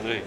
André.